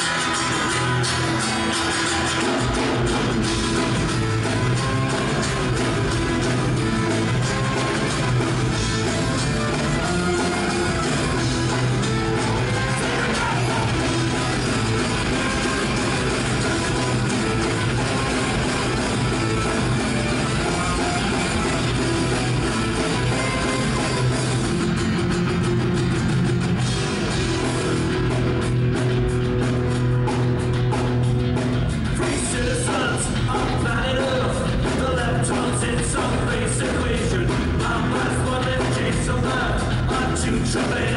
うん。easily.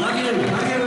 Love you. Love you.